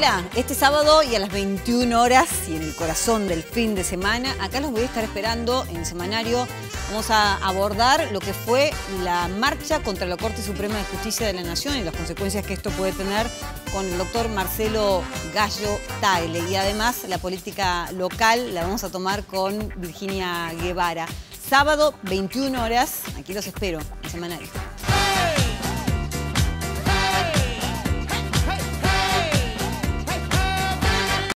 Hola, este sábado y a las 21 horas y en el corazón del fin de semana, acá los voy a estar esperando en semanario. Vamos a abordar lo que fue la marcha contra la Corte Suprema de Justicia de la Nación y las consecuencias que esto puede tener con el doctor Marcelo Gallo Taile. Y además la política local la vamos a tomar con Virginia Guevara. Sábado, 21 horas, aquí los espero en semanario.